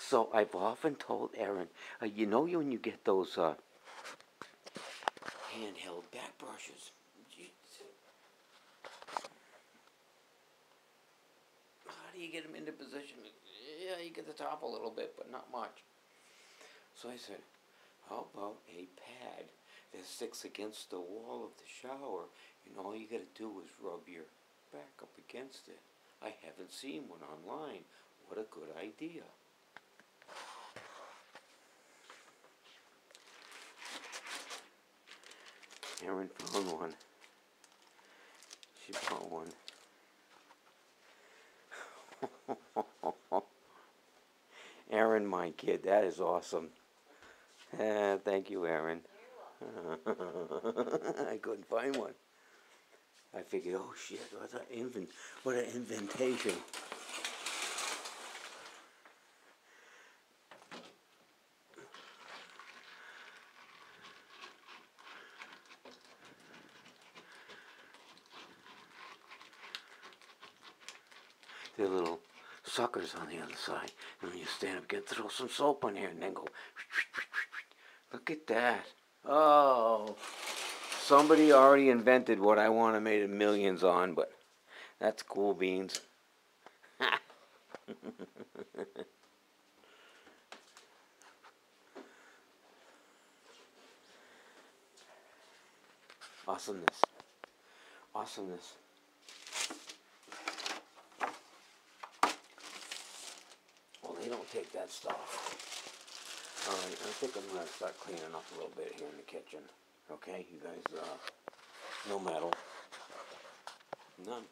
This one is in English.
So I've often told Erin, uh, you know, when you get those uh, handheld back brushes, how do you get them into position? Yeah, you get the top a little bit, but not much. So I said, how about a pad that sticks against the wall of the shower, and all you gotta do is rub your back up against it. I haven't seen one online. What a good idea. Erin found one. She bought one. Aaron, my kid, that is awesome. Eh, thank you, Aaron. I couldn't find one. I figured, oh shit, what an invent, what an inventation. Little suckers on the other side. And when you stand up, get throw some soap on here and then go. Look at that. Oh. Somebody already invented what I want to make millions on, but that's cool beans. Awesomeness. Awesomeness. Take that stuff. Alright, I think I'm gonna start cleaning up a little bit here in the kitchen. Okay, you guys, uh, no metal. None.